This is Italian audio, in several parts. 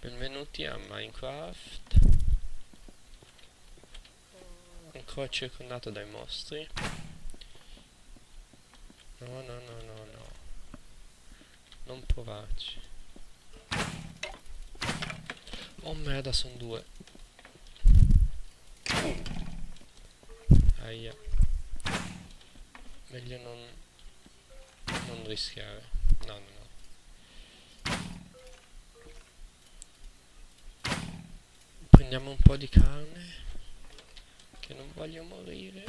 Benvenuti a Minecraft. Ancora circondato dai mostri. No, no, no, no, no. Non provarci. Oh merda, sono due. Aia. Meglio non... non rischiare. No, no, no. Prendiamo un po' di carne. Che non voglio morire.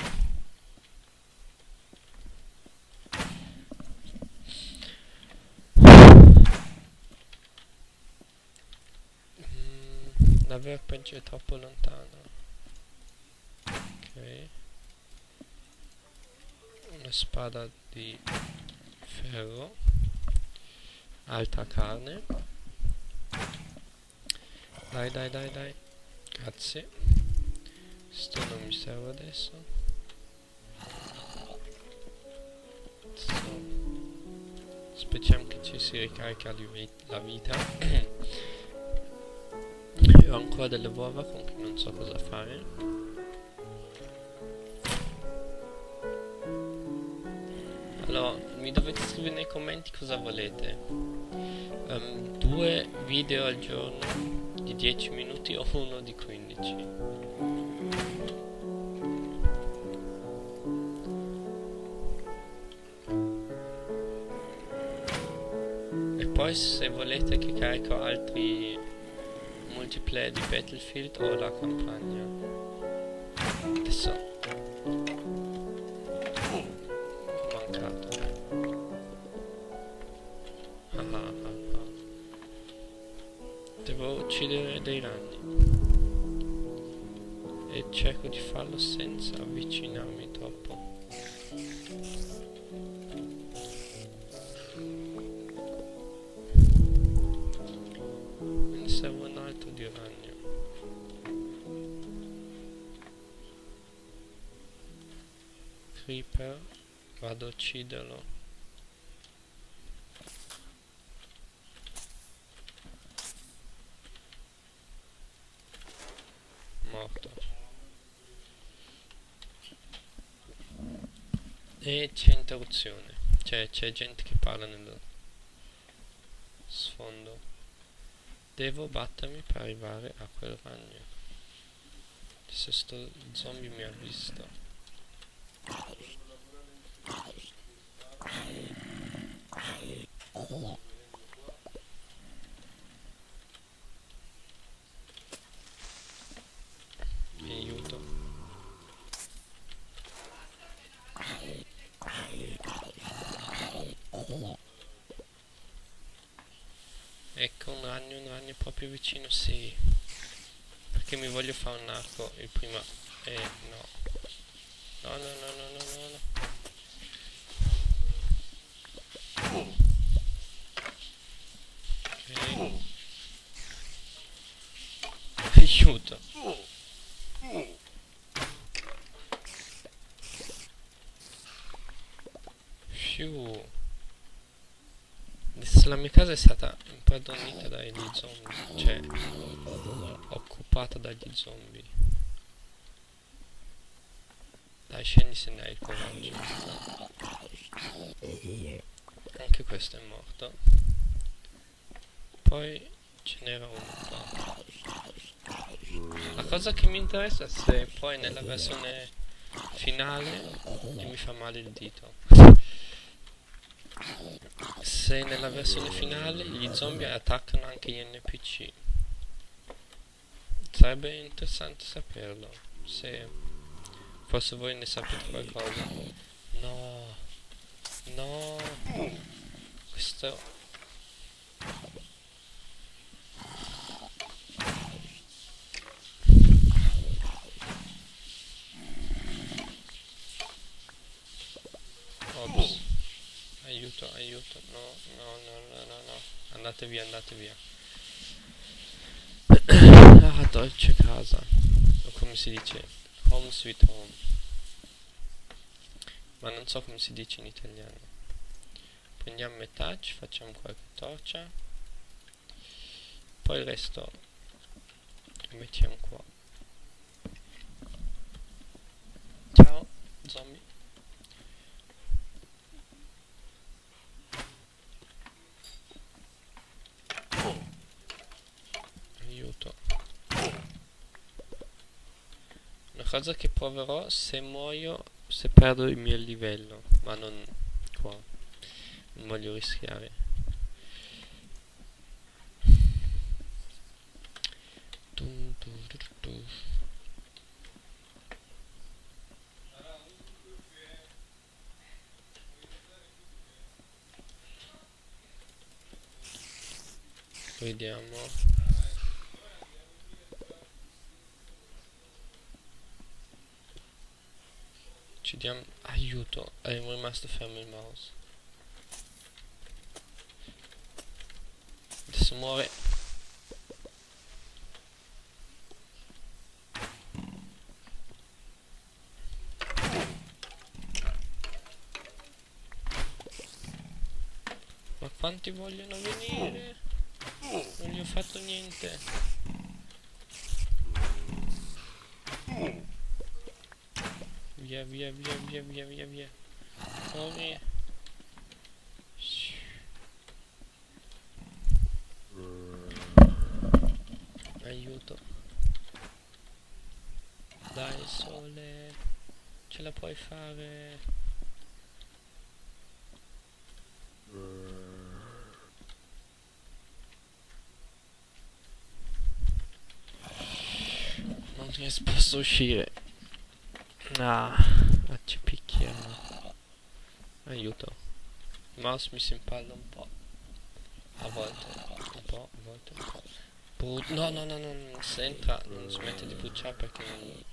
Mm, la workbench è troppo lontano. Ok. Una spada di ferro. Altra carne. Dai, dai, dai, dai. Grazie. Sto non mi serve adesso. So. Aspettiamo che ci si ricarica la vita. Io ho ancora delle uova con cui non so cosa fare. Allora, mi dovete scrivere nei commenti cosa volete. Um, due video al giorno di 10 minuti o uno di 15 e poi se volete che carico altri multiplayer di Battlefield o la campagna adesso dei ragni. E cerco di farlo senza avvicinarmi troppo. Quindi serve un altro di ragno. Creeper vado a ucciderlo E c'è interruzione. Cioè c'è gente che parla nello sfondo. Devo battermi per arrivare a quel ragno. Se sto zombie mi ha visto. Ecco un ragno, ragno proprio vicino, sì. Perché mi voglio fare un arco il prima... Eh, no. No, no, no, no, no, no, no. Ok. Aiuto. Fiu. La mia casa è stata impadronita dagli zombie, cioè occupata dagli zombie. Dai, scendi se ne hai il coraggio. Anche questo è morto. Poi ce n'era uno. La cosa che mi interessa è se poi nella versione finale mi fa male il dito se nella versione finale gli zombie attaccano anche gli NPC. Sarebbe interessante saperlo. Se forse voi ne sapete qualcosa. No. No. Questo aiuto, aiuto, no, no, no, no, no, no, andate via, andate via. ah, dolce casa, o come si dice, home sweet home. Ma non so come si dice in italiano. Prendiamo metà, ci facciamo qualche torcia. poi il resto lo mettiamo qua ciao zombie aiuto una cosa che proverò se muoio se perdo il mio livello ma non qua. Non voglio rischiare. Dun, dun, dun, dun. Vediamo. Aiuto. È rimasto fermo il mouse. Adesso muore. Ma quanti vogliono venire? Non gli ho fatto niente. Via, via, via, via, via, via, via. Corri. Aiuto. Dai, sole. Ce la puoi fare. Non riesco posso uscire. Ah, ci picchiano. Aiuto. Il mouse mi si impalla un po'. A volte. Un po', a volte un po'. Pu- no, no, no, no, no, se entra non smette di pucciare perché non...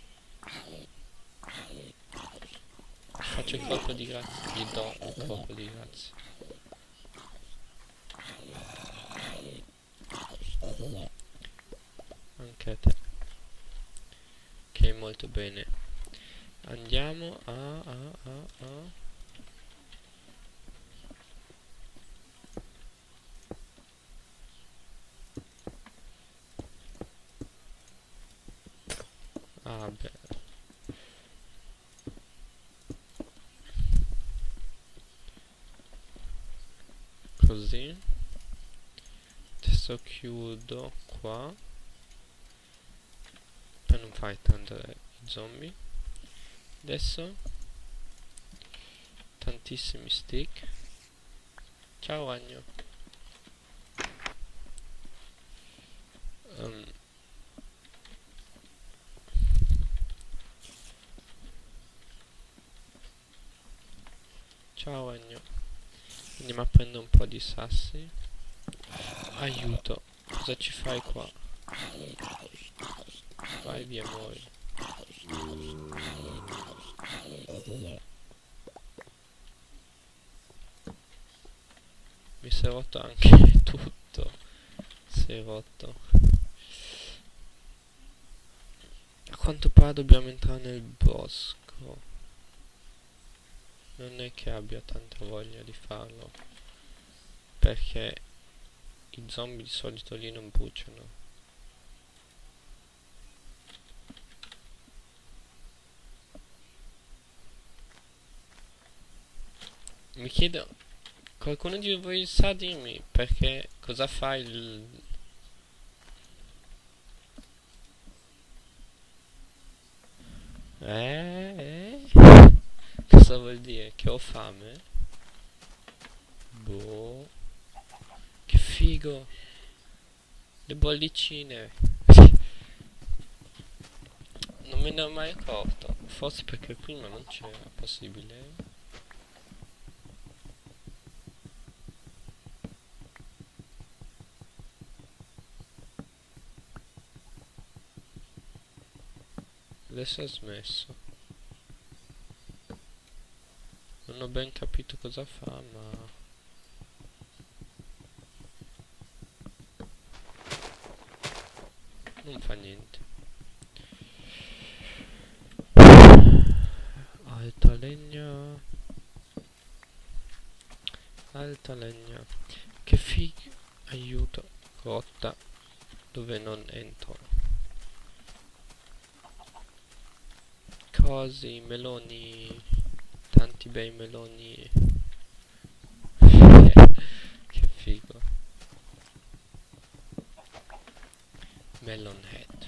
Faccio il colpo di grazia. Gli do il colpo di grazia. Anche te. Ok, molto bene. Andiamo a, a, a, a. Ah, beh. Così. Adesso chiudo qua. Per non fare tanto zombie. Adesso tantissimi stick. Ciao ragno. Um, ciao ragno. Andiamo a prendere un po' di sassi. Aiuto. Cosa ci fai qua? Vai via, muori. Mi è rotto anche tutto. Si è rotto. A quanto pare dobbiamo entrare nel bosco. Non è che abbia tanta voglia di farlo. Perché i zombie di solito lì non bruciano. Mi chiedo, qualcuno di voi sa dirmi perché cosa fa il... Eh, eh? Cosa vuol dire? Che ho fame? Boh. Che figo. Le bollicine. Non me ne ho mai accorto. Forse perché prima non c'era possibile. Adesso ha smesso. Non ho ben capito cosa fa, ma... Non fa niente. Alta legna. Alta legna. Che figo. Aiuto. Rotta. dove non entro. Cosi, meloni, tanti bei meloni. che figo. Melon head.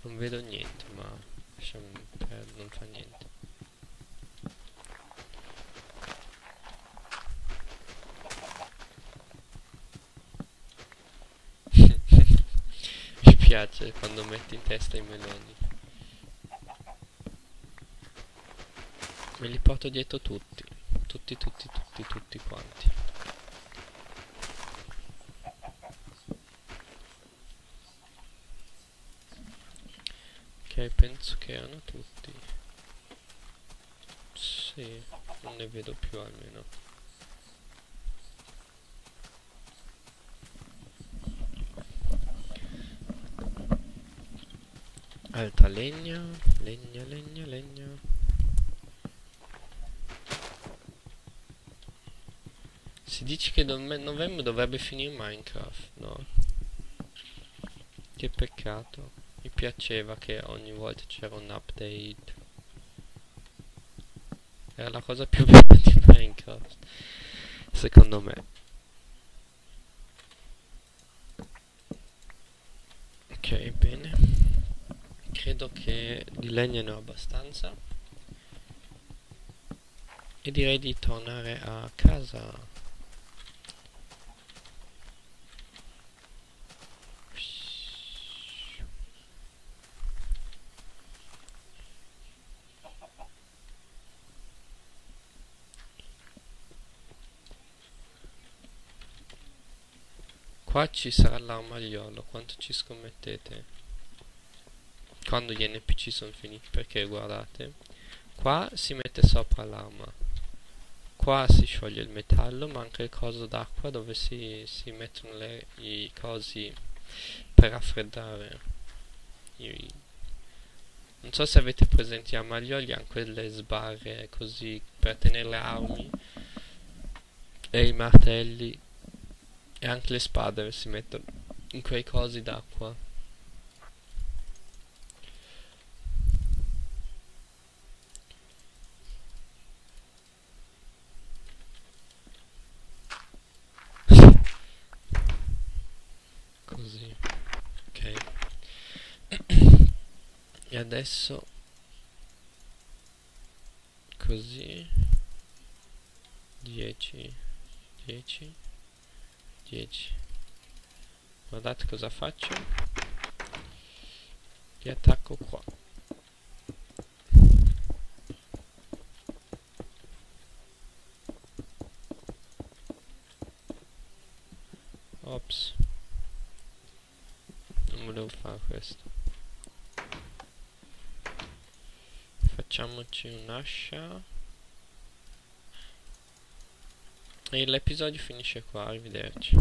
Non vedo niente, ma lasciamo perdere, non fa niente. Mi piace quando metti in testa i meloni. Me li porto dietro tutti. Tutti, tutti, tutti, tutti quanti. Ok, penso che erano tutti. Sì, non ne vedo più almeno. Altra legna, legna, legna, legna. Si dice che nove- novembre dovrebbe finire Minecraft, no? Che peccato. Mi piaceva che ogni volta c'era un update. Era la cosa più bella di Minecraft. Secondo me. Ok, bene. Credo che di legna ne ho abbastanza. E direi di tornare a casa. Qua ci sarà l'armaiolo, quanto ci scommettete? Quando gli NPC sono finiti, perché guardate, qua si mette sopra l'arma, qua si scioglie il metallo, manca il coso d'acqua dove si, si mettono le, i cosi per raffreddare. I, non so se avete presenti gli armaioli, hanno quelle sbarre così per tenere le armi e i martelli e anche le spade si mettono in quei cosi d'acqua. Così. Ok. E adesso così 10 10 10 guardate cosa faccio. Li attacco qua ops non volevo fare questo facciamoci un'ascia e l'episodio finisce qua arrivederci